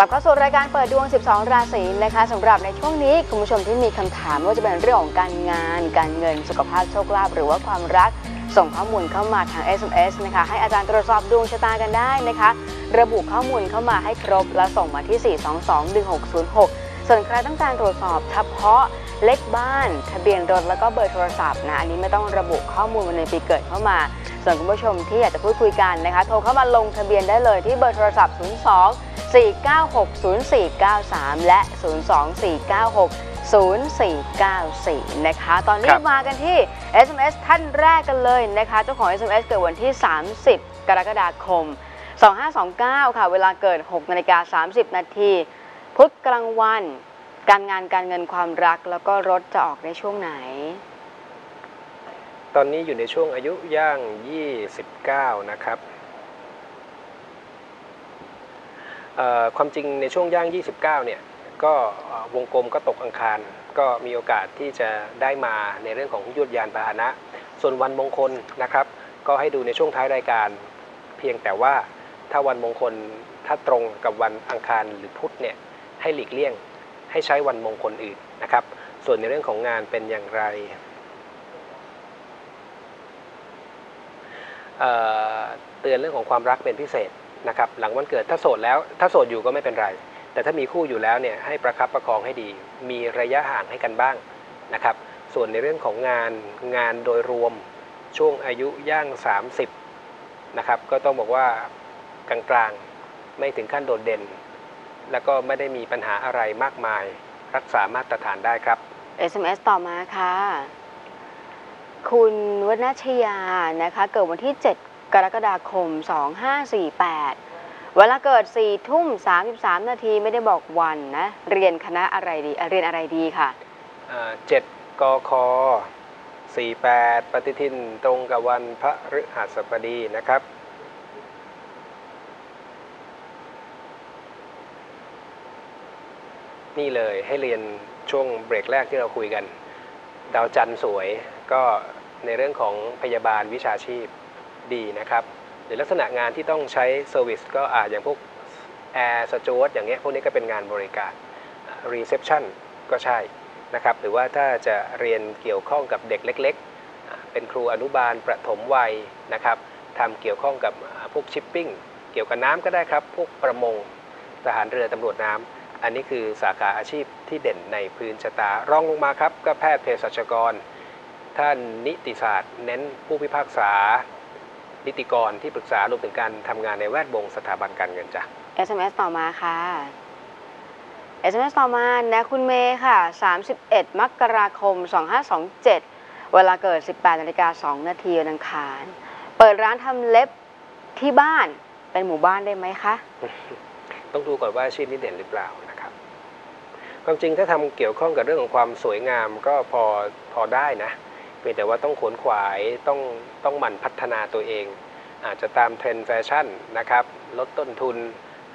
กลับเข้าสู่รายการเปิดดวง 12 ราศีนะคะสำหรับในช่วงนี้คุณผู้ชมที่มีคำถามว่าจะเป็นเรื่องของการงาน การเงินสุขภาพโชคลาภหรือว่าความรัก ส่งข้อมูลเข้ามาทาง SMS นะคะให้อาจารย์ตรวจสอบดวงชะตากันได้นะคะ ระบุข้อมูลเข้ามาให้ครบแล้วส่งมาที่ 4221606 ส่วนใครต้องการตรวจสอบเฉพาะ เลขบ้าน ทะเบียนรถแล้วก็เบอร์โทรศัพท์นะอันนี้ไม่ต้องระบุข้อมูลวันในปีเกิดเข้ามา ส่วนคุณผู้ชมที่อยากจะพูดคุยกันนะคะ โทรเข้ามาลงทะเบียนได้เลยที่เบอร์โทรศัพท์ 02 4960493 และ 024960494 นะคะ ตอนนี้ครับมากันที่ SMS ท่านแรกกันเลยนะคะ เจ้าของ SMS เกิดวันที่ 30 กรกฎาคม 2529 ค่ะ เวลาเกิด6นาฬิกา30 นาที พุธกลางวัน การงานการเงินความรักแล้วก็รถจะออกในช่วงไหน ตอนนี้อยู่ในช่วงอายุย่าง 29 นะครับความจริงในช่วงย่าง 29 เนี่ยก็วงกลมก็ตกอังคาร ก็มีโอกาสที่จะได้มาในเรื่องของยุทธยานพาหนะ ส่วนวันมงคลนะครับ ก็ให้ดูในช่วงท้ายรายการ เพียงแต่ว่าถ้าวันมงคลถ้าตรงกับวันอังคารหรือพุธเนี่ยให้หลีกเลี่ยง ให้ใช้วันมงคลอื่นนะครับ ส่วนในเรื่องของงานเป็นอย่างไรเเตือนเรื่องของความรักเป็นพิเศษนะครับ หลังวันเกิดถ้าโสดแล้ว ถ้าโสดอยู่ก็ไม่เป็นไร แต่ถ้ามีคู่อยู่แล้วเนี่ยให้ประคับประคองให้ดี มีระยะห่างให้กันบ้างนะครับ ส่วนในเรื่องของงานงานโดยรวมช่วงอายุย่าง 30นะครับ ก็ต้องบอกว่ากลางๆ ไม่ถึงขั้นโดดเด่น แล้วก็ไม่ได้มีปัญหาอะไรมากมาย รักษามาตรฐานได้ครับ SMS ต่อมาค่ะ คุณวณชยานะคะ เกิดวันที่ 7 กรกฎาคม 2548 เวลาเกิด 4 ทุ่ม 33 นาทีไม่ได้บอกวันนะ เรียนคณะอะไรดีเอ่อเรียนอะไรดีค่ะเจ็ดกคสี่แปดปฏิทินตรงกับวันพระฤหัสบดีนะครับ นี่เลยให้เรียนช่วงเบรกแรกที่เราคุยกัน ดาวจันทร์สวยก็ในเรื่องของพยาบาลวิชาชีพดีนะครับหรือลักษณะงานที่ต้องใช้ service ก็อาจอย่างพวกแอร์สจ๊วตอย่างเงี้ยพวกนี้ก็เป็นงานบริการ reception ก็ใช่นะครับหรือว่าถ้าจะเรียนเกี่ยวข้องกับเด็กเล็ก ๆ เป็นครูอนุบาลประถมวัยนะครับทำเกี่ยวข้องกับพวกชิปปิ้งเกี่ยวกับน้ำก็ได้ครับ พวกประมงทหารเรือตำรวจน้ำ อันนี้คือสาขาอาชีพที่เด่นในพื้นชะตา รองลงมาครับ ก็แพทย์เภสัชกร ท่านนิติศาสตร์ เน้นผู้พิพากษา นิติกรที่ปรึกษารวมถึงการทำงานในแวดวงสถาบันการเงินจ้ะ SMS ต่อมาค่ะ SMS ต่อมานะคุณเมย์ค่ะ 31 มกราคม 2527 เวลาเกิด 18นาฬิกา2นาทีวันอังคาร เปิดร้านทำเล็บที่บ้านเป็นหมู่บ้านได้ไหมคะ ต้องดูก่อนว่าอาชีพนี้เด่นหรือเปล่านะครับ ความจริงถ้าทำเกี่ยวข้องกับเรื่องของความสวยงามก็พอพอได้นะเพียงแต่ว่าต้องขวนขวายต้องต้องหมั่นพัฒนาตัวเอง อาจจะตามเทรนด์แฟชั่นนะครับ ลดต้นทุน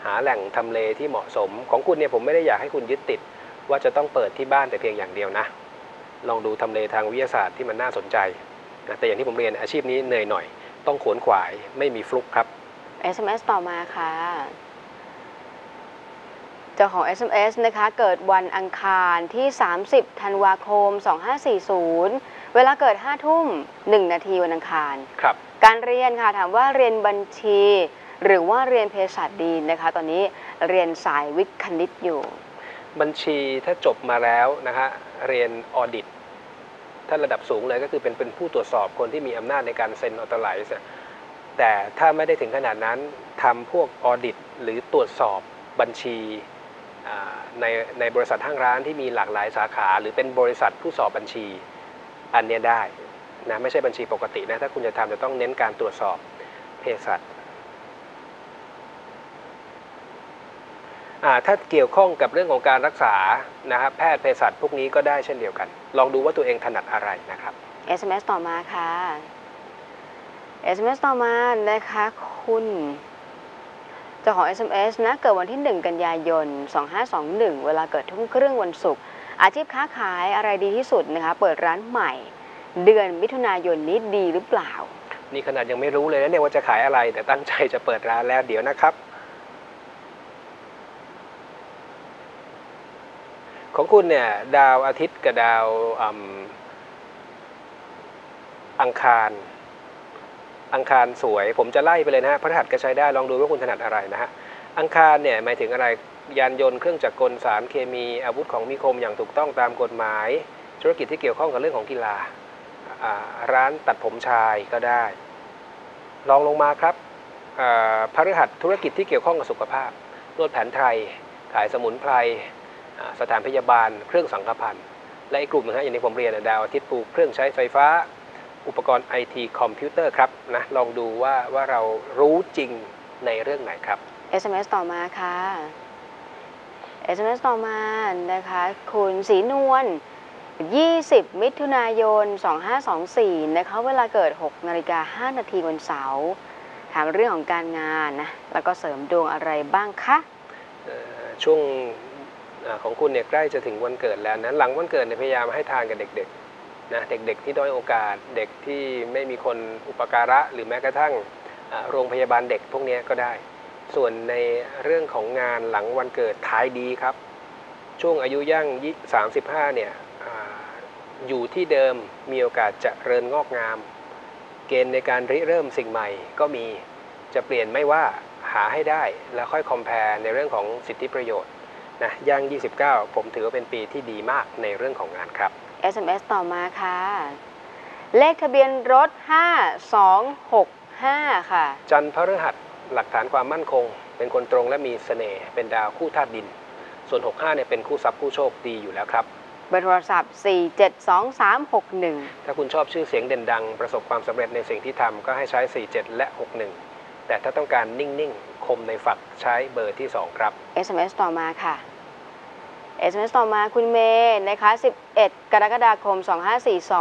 หาแหล่งทำเลที่เหมาะสม ของคุณเนี่ยผมไม่ได้อยากให้คุณยึดติด ว่าจะต้องเปิดที่บ้านแต่เพียงอย่างเดียวนะ ลองดูทำเลทางวิทยาศาสตร์ที่มันน่าสนใจนะแต่อย่างที่ผมเรียนอาชีพนี้เหนื่อยหน่อย ต้องขวนขวายไม่มีฟลุกครับ SMS ต่อมาค่ะ จ้าของ SMS นะคะเกิดวันอังคารที่ 30 ธันวาคม 2540 เวลาเกิด 5 ทุ่ม 1 นาทีวันอังคารครับการเรียนค่ะถามว่าเรียนบัญชี หรือว่าเรียนเภสัชดีนะคะ ตอนนี้เรียนสายวิทย์คณิตอยู่ บัญชีถ้าจบมาแล้วนะฮะเรียนออดิต ถ้าระดับสูงเลยก็คือเป็นเป็นผู้ตรวจสอบคนที่มีอำนาจในการเซ็นออโตไลซ์แต่ถ้าไม่ได้ถึงขนาดนั้นทำพวกออดิต หรือตรวจสอบบัญชีอ่า ในในบริษัทห้างร้านที่มีหลากหลายสาขา หรือเป็นบริษัทผู้สอบบัญชีอันเนี้ยได้นะไม่ใช่บัญชีปกตินะถ้าคุณจะทำจะต้องเน้นการตรวจสอบเภสัชถ้าเกี่ยวข้องกับเรื่องของการรักษานะครับแพทย์เภสัชพวกนี้ก็ได้เช่นเดียวกัน ลองดูว่าตัวเองถนัดอะไรนะครับ SMS ต่อมาค่ะ SMS ต่อมานะคะคุณ จ้าของ SMS นะเกิดวันที่ 1 กันยายน 2521 เวลาเกิดทุ่มครึ่งวันศุกร์อาชีพค้าขายอะไรดีที่สุดนะคะ เปิดร้านใหม่ เดือนมิถุนายนนี้ดีหรือเปล่า นี่ขนาดยังไม่รู้เลยนะเนี่ยว่าจะขายอะไร แต่ตั้งใจจะเปิดร้านแล้วเดี๋ยวนะครับ ของคุณเนี่ยดาวอาทิตย์กับดาวออังคาร อังคารสวย ผมจะไล่ไปเลยนะฮะพฤหัสก็ใช้ได้ลองดูว่าคุณถนัดอะไรนะฮะอังคารเนี่ยหมายถึงอะไรยานยนต์เครื่องจักรกลสารเคมีอาวุธของมีคมอย่างถูกต้องตามกฎหมาย ธุรกิจที่เกี่ยวข้องกับเรื่องของกีฬาร้านตัดผมชายก็ได้ ลองลงมาครับอ่าพฤหัสธุรกิจที่เกี่ยวข้องกับสุขภาพ นวดแผนไทย ขายสมุนไพร สถานพยาบาล เครื่องสังฆพันธ์และอีกกลุ่มนึงฮะอย่างที่ผมเรียนดาวอาทิตย์ปลูกเครื่องใช้ไฟฟ้า อุปกรณ์ไอทีคอมพิวเตอร์ครับนะลองดูว่าว่าเรารู้จริงในเรื่องไหนครับ SMS ต่อมาค่ะ SMS ต่อมานะคะ คุณศรีนวล20 มิถุนายน 2524 นะคะ เวลาเกิด 6 นาฬิกา 5 นาทีวันเสาร์ ถามเรื่องของการงานนะ แล้วก็เสริมดวงอะไรบ้างคะเอ่อช่วงอาของคุณเนี่ยใกล้จะถึงวันเกิดแล้วนะ หลังวันเกิดเนี่ยพยายามให้ทานกับเด็กๆ นะเด็กๆที่ด้อยโอกาสเด็กที่ไม่มีคนอุปการะหรือแม้กระทั่งโรงพยาบาลเด็กพวกนี้ก็ได้ ส่วนในเรื่องของงานหลังวันเกิดท้ายดีครับ ช่วงอายุย่าง35เนี่ยออยู่ที่เดิมมีโอกาสจะเริญงอกงาม เกณฑ์ในการริเริ่มสิ่งใหม่ก็มีจะเปลี่ยนไม่ว่าหาให้ได้แล้วค่อยคอมเพลในเรื่องของสิทธิประโยชน์นะย่าง 29 ผมถือว่าเป็นปีที่ดีมากในเรื่องของงานครับ SMS ต่อมาค่ะ เลขทะเบียนรถ 5265 ค่ะ จันทร์พฤหัสหลักฐานความมั่นคง เป็นคนตรงและมีเสน่ห์เป็นดาวคู่ธาตุดิน ส่วน 65เนี่ยเป็นคู่ทรัพย์คู่โชคดีอยู่แล้วครับเบอร์โทรศัพท์ 472361 ถ้าคุณชอบชื่อเสียงเด่นดัง ประสบความสำเร็จในสิ่งที่ทำก็ให้ใช้ 47 และ 61 แต่ถ้าต้องการนิ่ง ๆ คมในฝักใช้เบอร์ที่ 2 ครับ SMS ต่อมาค่ะ SMS ต่อมาคุณเมย์นะคะ 11 กรกฎาคม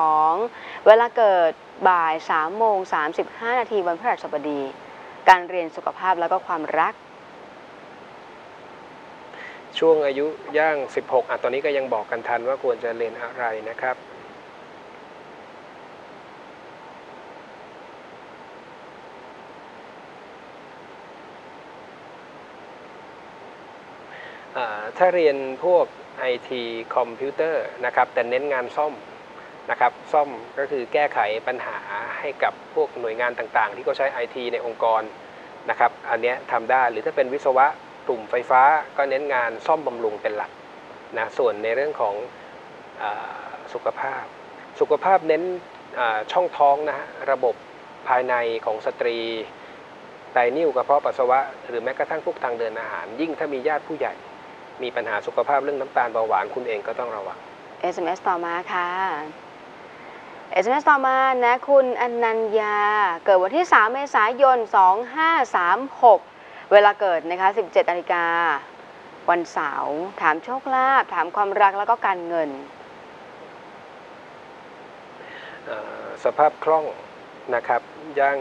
2542 เวลาเกิดบ่าย3โมง35 นาทีวันพฤหัสบดี การเรียนสุขภาพแล้วก็ความรัก ช่วงอายุย่าง 16อะตอนนี้ก็ยังบอกกันทันว่าควรจะเรียนอะไรนะครับ อ่า ถ้าเรียนพวก IT คอมพิวเตอร์นะครับแต่เน้นงานซ่อมนะครับซ่อมก็คือแก้ไขปัญหาให้กับพวกหน่วยงานต่างๆ ที่เขาใช้ IT ในองค์กรนะครับอันเนี้ยทำได้หรือถ้าเป็นวิศวะกลุ่มไฟฟ้าก็เน้นงานซ่อมบำรุงเป็นหลักนะส่วนในเรื่องของอสุขภาพ สุขภาพเน้นช่องท้องนะฮะระบบภายในของสตรีไตนิ่วกระเพาะปัสสาวะ หรือแม้กระทั่งพวกทางเดินอาหาร ยิ่งถ้ามีญาติผู้ใหญ่ มีปัญหาสุขภาพเรื่องน้ำตาลเบาหวานคุณเองก็ต้องระวัง SMS ต่อมาค่ะ SMS ต่อมานะคุณอนัญญา เกิดวันที่ 3 เมษายน 2536 เวลาเกิดนะคะ 17นาฬิกา วันเสาร์ ถามโชคลาภ ถามความรักแล้วก็การเงินเอ่อสภาพคล่องนะครับ ย่าง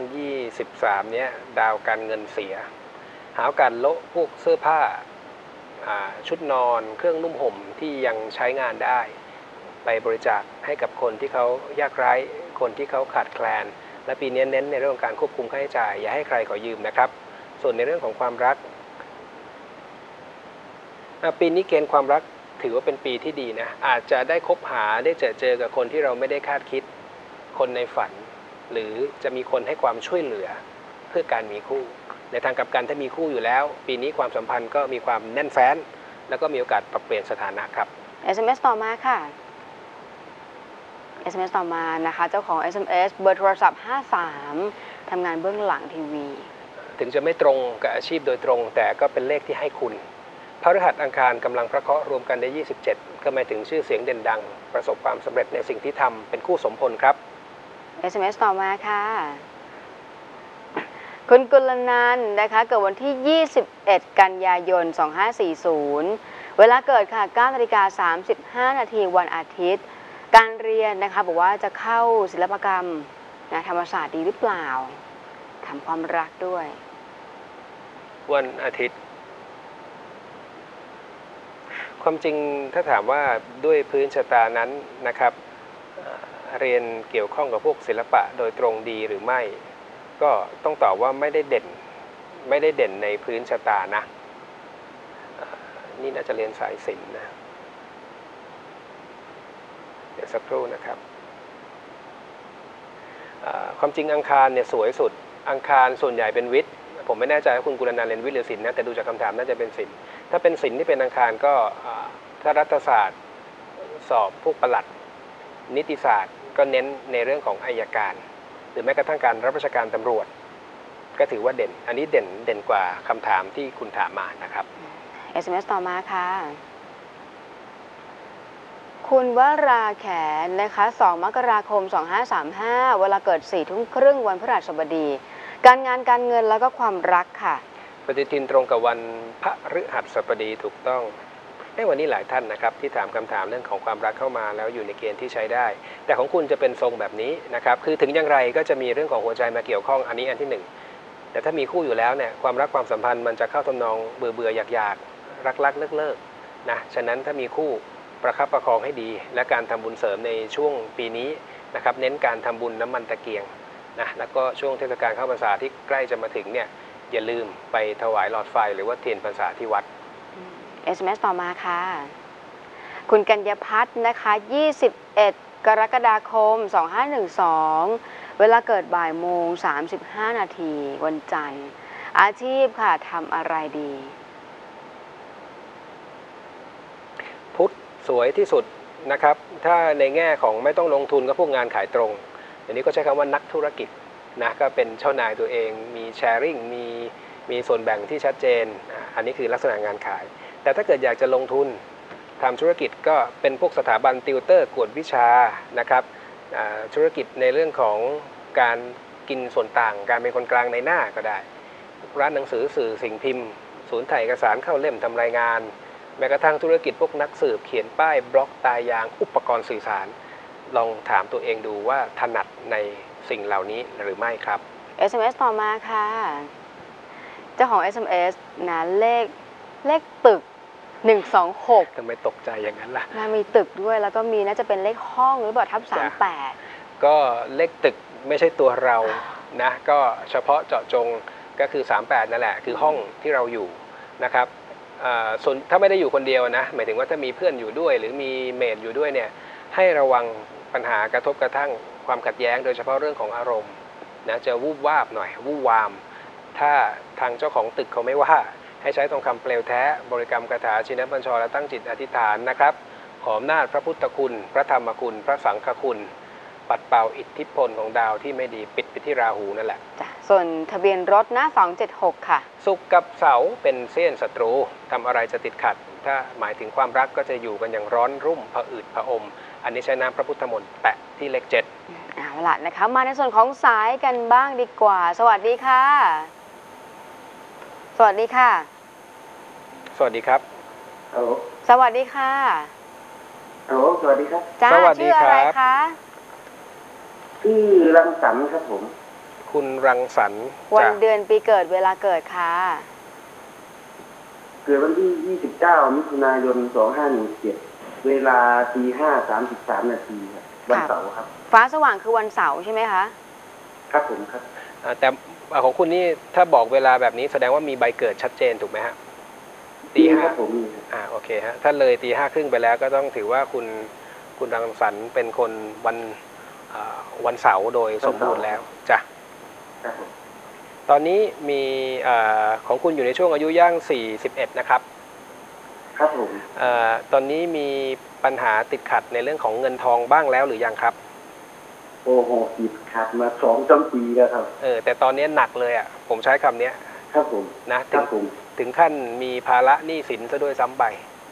23 เนี้ย ดาวการเงินเสีย หาโอกาสโละพวกเสื้อผ้าอ่า ชุดนอนเครื่องนุ่มห่มที่ยังใช้งานได้ ไปบริจาคให้กับคนที่เขายากไร้คนที่เขาขาดแคลน และปีนี้เน้นในเรื่องของการควบคุมค่าใช้จ่าย อย่าให้ใครขอยืมนะครับ ส่วนในเรื่องของความรัก ปีนี้เกณฑ์ความรักถือว่าเป็นปีที่ดีนะ อาจจะได้คบหาได้เจอเจอกับคนที่เราไม่ได้คาดคิด คนในฝัน หรือจะมีคนให้ความช่วยเหลือเพื่อการมีคู่ ในทางกลับกันถ้ามีคู่อยู่แล้ว ปีนี้ความสัมพันธ์ก็มีความแน่นแฟ้น แล้วก็มีโอกาสปรับเปลี่ยนสถานะครับ SMS ต่อมาค่ะ SMS ต่อมานะคะ เจ้าของ SMS เบอร์โทรศัพท์ 53 ทำงานเบื้องหลังทีวี ถึงจะไม่ตรงกับอาชีพโดยตรง แต่ก็เป็นเลขที่ให้คุณพฤหัสอังคารกำลังพระเคราะห์รวมกันได้ 27 ก็หมายถึงชื่อเสียงเด่นดัง ประสบความสำเร็จในสิ่งที่ทำเป็นคู่สมพลครับ SMS ต่อมาค่ะ คุณกุลนันนะคะเกิดวันที่ 21 กันยายน 2540 เวลาเกิดค่ะ9นาฬิกา35 นาทีวันอาทิตย์ การเรียนนะคะบอกว่าจะเข้าศิลปกรรมนะธรรมศาสตร์ดีหรือเปล่าถามความรักด้วย วันอาทิตย์ ความจริงถ้าถามว่าด้วยพื้นชะตานั้นนะครับ เรียนเกี่ยวข้องกับพวกศิลปะโดยตรงดีหรือไม่ ก็ต้องตอบว่าไม่ได้เด่นไม่ได้เด่นในพื้นชะตานะนี่น่าจะเรียนสายศิลป์นะ เดี๋ยวสักครู่นะครับ ความจริงอังคารเนี่ยสวยสุด อังคารส่วนใหญ่เป็นวิทย์ ผมไม่แน่ใจว่าคุณกุลนันเรียนวิทย์หรือศิลป์นะ แต่ดูจากคำถามน่าจะเป็นศิลป์ ถ้าเป็นศิลป์ที่เป็นอังคารก็ถ้ารัฐศาสตร์สอบพวกประหลัด นิติศาสตร์ก็เน้นในเรื่องของอายการ หรือแม้กระทั่งการรับราชการตำรวจ ก็ถือว่าเด่น อันนี้เด่นเด่นกว่าคำถามที่คุณถามมานะครับ SMS ต่อมาค่ะ คุณวราแขนนะคะ 2 มกราคม 2535 เวลาเกิด4ทุ่มครึ่งวันพฤหัสบดี การงานการเงินแล้วก็ความรักค่ะ ปฏิทินตรงกับวันพระฤหัสบดีถูกต้อง เอ้วันนี้หลายท่านนะครับที่ถามคำถามเรื่องของความรักเข้ามาแล้วอยู่ในเกณฑ์ที่ใช้ได้ แต่ของคุณจะเป็นทรงแบบนี้นะครับคือถึงอย่างไรก็จะมีเรื่องของหัวใจมาเกี่ยวข้องอันนี้อันที่หนึ่งแต่ถ้ามีคู่อยู่แล้วเนี่ยความรักความสัมพันธ์มันจะเข้าทำนองเบื่อเบื่ออยากอยากรักรักเลิกเลิกนะฉะนั้นถ้ามีคู่ประคับประคองให้ดี และการทำบุญเสริมในช่วงปีนี้นะครับเน้นการทำบุญน้ำมันตะเกียงนะแล้วก็ช่วงเทศกาลเข้าพรรษาที่ใกล้จะมาถึงเนี่ยอย่าลืมไปถวายหลอดไฟหรือว่าเทียนพรรษาที่วัด SMS ต่อมาค่ะ คุณกัญญพัฒน์นะคะ 21 กรกฎาคม 2512 เวลาเกิดบ่ายโมง 35 นาที วันจันทร์ อาชีพค่ะทำอะไรดี พุทธสวยที่สุดนะครับ ถ้าในแง่ของไม่ต้องลงทุนก็พวกงานขายตรง อันนี้ก็ใช้คำว่านักธุรกิจนะก็เป็นเจ้านายตัวเอง มีแชร์ริ่งมีมีส่วนแบ่งที่ชัดเจน อันนี้คือลักษณะงานขาย แต่ถ้าเกิดอยากจะลงทุนทำธุรกิจก็เป็นพวกสถาบันติวเตอร์กวดวิชานะครับธุรกิจในเรื่องของการกินส่วนต่างการเป็นคนกลางในหน้าก็ได้ ร้านหนังสือสื่อสิ่งพิมพ์ ศูนย์ถ่ายเอกสารเข้าเล่มทำรายงาน แม้กระทั่งธุรกิจพวกนักสืบเขียนป้ายบล็อกตายางอุปกรณ์สื่อสาร ลองถามตัวเองดูว่าถนัดในสิ่งเหล่านี้หรือไม่ครับ SMS ต่อมาค่ะ เจ้าของ SMS นะเลขเลขตึก 126ทำไมตกใจอย่างนั้นล่ะนะมีตึกด้วยแล้วก็มีน่าจะเป็นเลขห้องหรือเปล่าทับจ้ะ38ก็เลขตึกไม่ใช่ตัวเรานะก็เฉพาะเจาะจงก็คือ 38 นั่นแหละ คือห้องที่เราอยู่นะครับอ่าส่วนถ้าไม่ได้อยู่คนเดียวนะ หมายถึงว่าถ้ามีเพื่อนอยู่ด้วย หรือมีเมดอยู่ด้วยเนี่ยให้ระวังปัญหากระทบกระทั่งความขัดแย้ง โดยเฉพาะเรื่องของอารมณ์นะจะวูบวาบหน่อยวูบวาม ถ้าทางเจ้าของตึกเขาไม่ว่า ให้ใช้ทองคำเปลวแท้บริกรรมคาถาชินบัญชรและตั้งจิตอธิษฐานนะครับ ขออำนาจพระพุทธคุณ พระธรรมคุณ พระสังฆคุณ ปัดเป่าอิทธิพลของดาวที่ไม่ดีปิดไปที่ราหูนั่นแหละจ้ะส่วนทะเบียนรถนะ276 ค่ะ สุกร์กับเสาร์เป็นเส้นศัตรูทำอะไรจะติดขัด ถ้าหมายถึงความรักก็จะอยู่กันอย่างร้อนรุ่มผะอืดผะอม อันนี้ใช้น้ำพระพุทธมนต์แปะที่เลขเจ็ดเอาล่ะนะคะ มาในส่วนของสายกันบ้างดีกว่า สวัสดีค่ะส วัสดีค่ะ สวัสดีครับ ฮัลโหลสวัสดีค่ะฮัลโหลสวัสดีครับ จ้าสวัสดีชื่ออะไรครับ คะ ชื่อรังสรรค์ครับผม คุณรังสรรค์วันจากเดือนปีเกิดเวลาเกิดค่ะ เกิดวันที่ 29 มิถุนายน 2517 เวลาตี5 33 นาทีครับวันเสาร์ครับ ฟ้าสว่างคือวันเสาร์ใช่ไหมคะ ครับผมครับ อ่าแต่อ่า ของคุณนี่ถ้าบอกเวลาแบบนี้แสดงว่ามีใบเกิดชัดเจนถูกไหมฮะตีห้าครับผมมีครับอ่าโอเคฮะถ้าเลยตีห้าครึ่งไปแล้วก็ต้องถือว่าคุณคุณรังสรรค์เป็นคนวันอ่าวันเสาร์โดยสมบูรณ์แล้วจ้ะครับผมตอนนี้มีอาของคุณอยู่ในช่วงอายุย่าง 41 นะครับ ครับผมอาตอนนี้มีปัญหาติดขัดในเรื่องของเงินทองบ้างแล้วหรือยังครับ โอ้โหติดขัดมาสองจำปีแล้วครับ เออ แต่ตอนนี้หนักเลยอะ ผมใช้คำเนี้ยครับผมนะคถึรังบผมถึงขั้นมีภาระหนี้สินซะด้วยซ้ำไป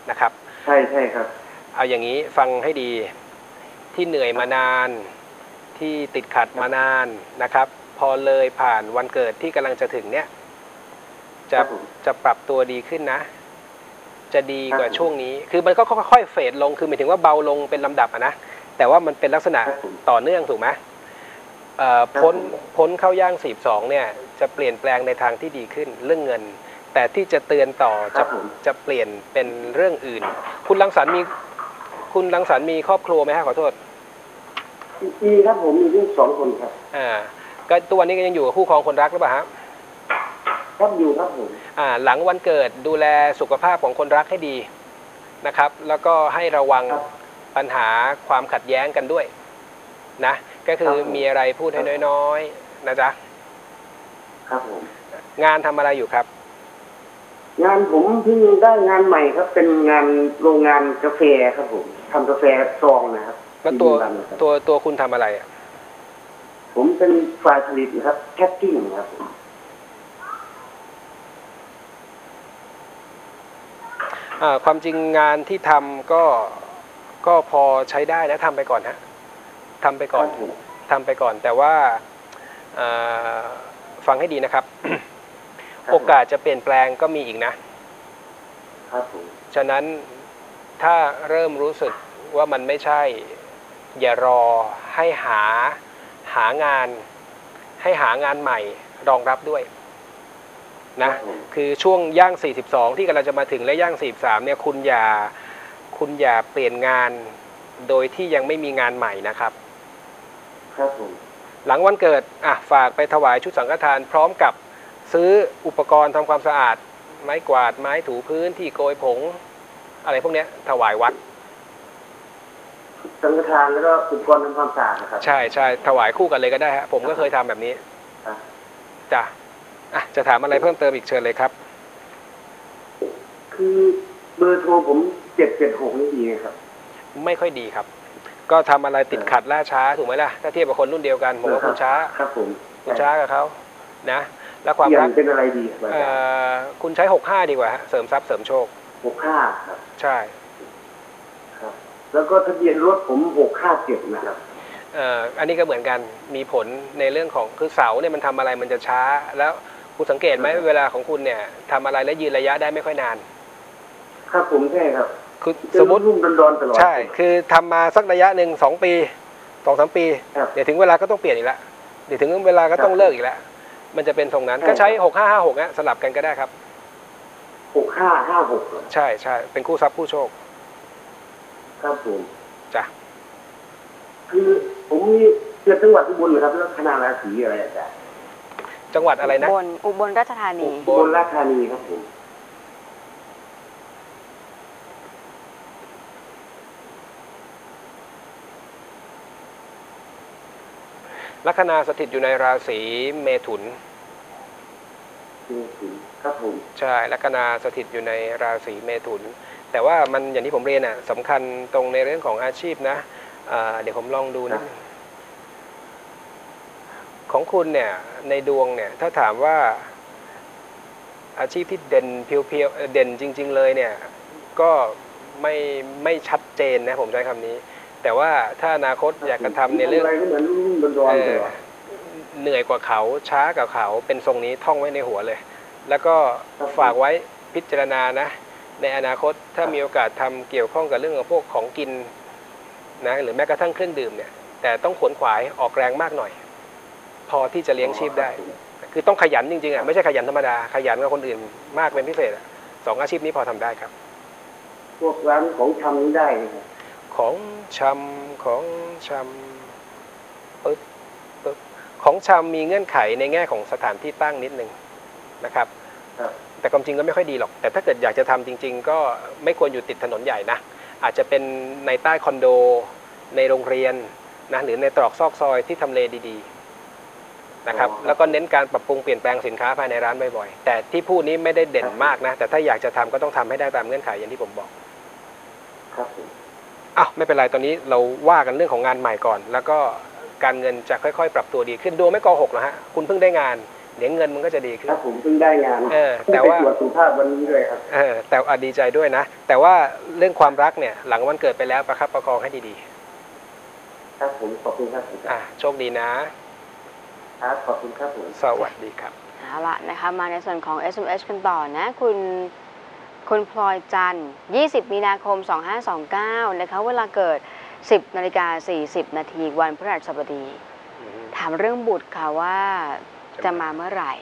นะครับ ใช่ใช่ครับ เอาอย่างนี้ฟังให้ดีที่เหนื่อยมานาน ที่ติดขัดมานานนะครับ พอเลยผ่านวันเกิดที่กำลังจะถึงเนี่ย คจะรับผมจะปรับตัวดีขึ้นนะ จะดีกว่าครับผม ช่วงนี้ คือมันก็ค่อยๆเฟดลงคือหมายถึงว่าเบาลงเป็นลำดับอะนะ แต่ว่ามันเป็นลักษณะครับผมต่อเนื่องถูกไหมเอ่อครับพ้นผมพ้นเข้าย่างสีบสองเนี่ยจะเปลี่ยนแปลงในทางที่ดีขึ้นเรื่องเงิน แต่ที่จะเตือนต่อครัจะบผมจะเปลี่ยนเป็นเรื่องอื่น คุณรังสรรค์มีคุณรังสรรค์มีครอบครัวไหมฮะขอโทษมีครับผมมีลูกสองคนครับอ่าก็ตัวนี้ก็ยังอยู่กับคู่ครองคนรักหรือเปล่าฮะครับอยู่ครับผมอ่าหลังวันเกิดดูแลสุขภาพของคนรักให้ดีนะครับ แล้วก็ให้ระวังครับ ปปัญหาความขัดแย้งกันด้วย นะก็คือครับผมมีอะไรพูดให้น้อยๆนะจ๊ะครับผมงานทำอะไรอยู่ครับ งานผมเพิ่งได้งานใหม่ครับ เป็นงานโรงงานกาแฟครับผมทำกาแฟซองนะครับแล้วตัวที่บุรีรัมย์นะครับตัวตัวคุณทำอะไรอะผมเป็นฝ่ายผลิตนะครับแพ็คกิ้งครับผมอ่าความจริงงานที่ทำก็ ก็พอใช้ได้นะทำไปก่อนฮะทำไปก่อนครับผมทำไปก่อน แต่ว่าอ่าฟังให้ดีนะครับครับ โอกาสจะเปลี่ยนแปลงก็มีอีกนะ ครับผมฉะนั้นถ้าเริ่มรู้สึกว่ามันไม่ใช่ อย่ารอให้หาหางาน ให้หางานใหม่รองรับด้วยนะครับผมคือช่วงย่าง 42 ที่กำลังจะมาถึงและย่าง 43 เนี่ยคุณอย่า คุณอย่าเปลี่ยนงานโดยที่ยังไม่มีงานใหม่นะครับ ครับผมหลังวันเกิดอะฝากไปถวายชุดสังฆทานพร้อมกับซื้ออุปกรณ์ทำความสะอาด ไม้กวาดไม้ถูพื้นที่โกยผง อะไรพวกเนี้ยถวายวัด สังฆทานแล้วก็อุปกรณ์ทำความสะอาดนะครับใช่ใช่ถวายคู่กันเลยก็ได้ฮะผมก็เคยทำแบบนี้ครับจ้ะอะจะถามอะไรเพิ่มเติมอีกเชิญเลยครับ คือเบอร์โทรผม เจ็ดเจ็ดหกนี่ดีไหมครับ ไม่ค่อยดีครับ ก็ทำอะไรติดขัดล่าช้าถูกไหมล่ะถ้าเทียบกับคนรุ่นเดียวกันผมว่าคุณช้า ครับผมคุณช้ากับเขานะ แล้วความเปลี่ยรันกเป็นอะไรดีครับเอ่อคุณใช้65ดีกว่าฮะเสริมทรัพย์เสริมโชค หกห้าครับ ใช่ครับ แล้วก็ทะเบียนรถผมหกห้าเจ็ดนะครับ เอ่ออันนี้ก็เหมือนกันมีผลในเรื่องของคือเสาเนี่ยมันทำอะไรมันจะช้า แล้วคุณสังเกตไหมครับเวลาของคุณเนี่ยทำอะไรแล้วยืนระยะได้ไม่ค่อยนาน ครับผมใช่ครับ คือจะสมมติรุ่มๆดอนๆตลอด ใช่ คือทำมาสักระยะหนึ่งสองปีสองสามปีครับเดี๋ยวถึงเวลาก็ต้องเปลี่ยนอีกแล้วเดี๋ยวถึงเวลาก็ต้องเลิกอีกแล้ว มันจะเป็นตรงนั้นใช่ก็ใช้ครับหกห้าห้าหกนะสลับกันก็ได้ครับหกห้าห้าหกใช่ใช่เป็นคู่ทรัพย์คู่โชค ครับผมจ้ะคือผมมีเกิดจังหวัดอุบลนะครับแล้วคณะราศีอะไรอาจารย์จังหวัดอะไรนะบนอุบลราชธานีอุอุบลราชธานีครับผม ลัคนาสถิตอยู่ในราศีเมถุน ครับผม ใช่ ลัคนาสถิตอยู่ในราศีเมถุน แต่ว่ามันอย่างที่ผมเรียนอะสำคัญตรงในเรื่องของอาชีพนะอ่าเดี๋ยวผมลองดูนิดนึงของคุณเนี่ยในดวงเนี่ยถ้าถามว่าอาชีพที่เด่นเพียวๆเอ่อเด่นจริง ๆ เลยเนี่ย ก็ไม่ไม่ชัดเจนนะผมใช้คำนี้ แต่ว่าถ้าอนาคตอยากจะทำในเรื่องอะไรก็เหมือนรุ่มๆดอนๆตลอดเหนื่อยกว่าเขาช้ากว่าเขาเป็นทรงนี้ท่องไว้ในหัวเลย แล้วก็ฝากไว้พิจารณานะ ในอนาคตถ้ามีโอกาสทำเกี่ยวข้องกับเรื่องของพวกของกินนะหรือแม้กระทั่งเครื่องดื่มเนี่ย แต่ต้องขวนขวายออกแรงมากหน่อย พอที่จะเลี้ยงชีพได้ คือต้องขยันจริงๆอะไม่ใช่ขยันธรรมดาขยันกับคนอื่นมากเป็นพิเศษอะสองอาชีพนี้พอทำได้ครับ พวกร้านของชำนี่ได้ไหมครับ ของชำของชำปึ๊บปึ๊บของชำมีเงื่อนไขในแง่ของสถานที่ตั้งนิดนึงนะครับครับแต่ความจริงก็ไม่ค่อยดีหรอก แต่ถ้าเกิดอยากจะทำจริง ๆ ก็ไม่ควรอยู่ติดถนนใหญ่นะ อาจจะเป็นในใต้คอนโด ในโรงเรียนนะหรือในตรอกซอกซอยที่ทำเลดีๆนะครับแล้วก็เน้นการปรับปรุงเปลี่ยนแปลงสินค้าภายในร้านบ่อยๆ แต่ที่พูดนี้ไม่ได้เด่นมากนะ แต่ถ้าอยากจะทำก็ต้องทำให้ได้ตามเงื่อนไขอย่างที่ผมบอก ครับผม อ้าวไม่เป็นไรตอนนี้เราว่ากันเรื่องของงานใหม่ก่อน แล้วก็การเงินจะค่อยๆ ปรับตัวดีขึ้นดวงไม่โกหกหรอกฮะคุณเพิ่งได้งานเดี๋ยวเงินมันก็จะดีขึ้คนรับผมเพิ่งได้งานเออแต่ว่าเพิ่งไปตรวจสุขภาพวันนี้ด้วยครับเออแต่อะดีใจด้วยนะ แต่ว่าเรื่องความรักเนี่ย หลังวันเกิดไปแล้วประคับประคองให้ดีครับผมขอบคุณครับๆอะโชคดีนะครับขอบคุณครับผมสวัสดีครับ เอาละนะคะมาในส่วนของ SMS กันต่อนะ คุณ คุณพลอยจันทร์ 20 มีนาคม 2529 นะคะ เวลาเกิด 10 นาฬิกา 40 นาทีวันพฤหัสบดี ถามเรื่องบุตรค่ะว่าจะมาเมื่อไหร่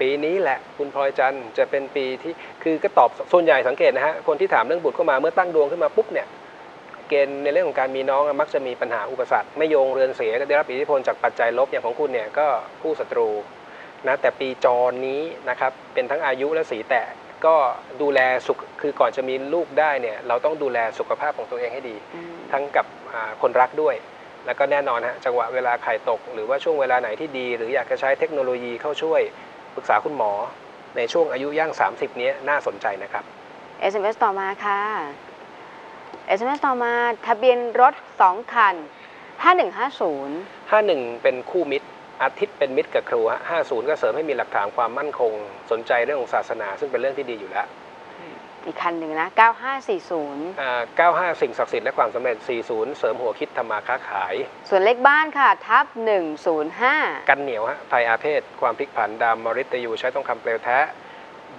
ปีนี้แหละคุณพลอยจันทร์จะเป็นปีที่คือก็ตอบส่วนใหญ่สังเกตนะฮะ คนที่ถามเรื่องบุตรเข้ามาเมื่อตั้งดวงขึ้นมาปุ๊บเนี่ย เกณฑ์ในเรื่องของการมีน้องอะมักจะมีปัญหาอุปสรรคไม่โยงเรือนเสียก็ได้รับอิทธิพลจากปัจจัยลบอย่างของคุณเนี่ยก็คู่ศัตรูนะแต่ปีจรนี้นะครับเป็นทั้งอายุและสีแตะก็ดูแลสุขคือก่อนจะมีลูกได้เนี่ยเราต้องดูแลสุขภาพของตัวเองให้ดีอืมทั้งกับอ่าคนรักด้วย แล้วก็แน่นอนฮะจังหวะเวลาไข่ตก หรือว่าช่วงเวลาไหนที่ดี หรืออยากจะใช้เทคโนโลยีเข้าช่วยปรึกษาคุณหมอ ในช่วงอายุย่าง 30เนี้ยน่าสนใจนะครับ SMS ต่อมาค่ะ SMS ต่อมาทะเบียนรถ 2 คัน 5150 51 เป็นคู่มิตร อาทิตย์เป็นมิตรกับครูฮะ50 ก็เสริมให้มีหลักฐานความมั่นคง สนใจเรื่องของศาสนา ซึ่งเป็นเรื่องที่ดีอยู่แล้วอีกคันหนึ่งนะ 9540 อ่า95 สิ่งศักดิ์สิทธิ์และความสำเร็จ 40 เสริมหัวคิดทำมาค้าขาย ส่วนเลขบ้านค่ะ ทับ 105 กันเหนียวฮะภัยอาเพศ ความพลิกผันดามมริตยูใช้ต้องคำเปลวแท้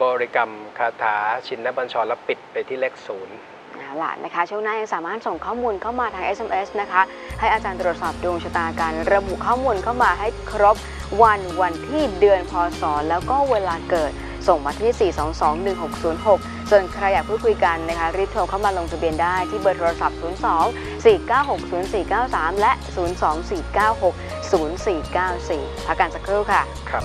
บริกรรมคาถาชินนบัญชรและปิดไปที่เลขศูนย์ เอาล่ะนะคะ ช่วงหน้ายังสามารถส่งข้อมูลเข้ามาทาง SMS นะคะ ให้อาจารย์ตรวจสอบดวงชะตาการระบุข้อมูลเข้ามาให้ครบวันวันที่เดือนพศแล้วก็เวลาเกิดส่งมาที่ 4221606 ส่วนใครอยากพูดคุยกันนะคะ รีบโทรเข้ามาลงทะเบียนได้ที่เบอร์โทรศัพท์ 02 496 0493 และ 02 496 0494 พักกันสักครู่ค่ะ ครับ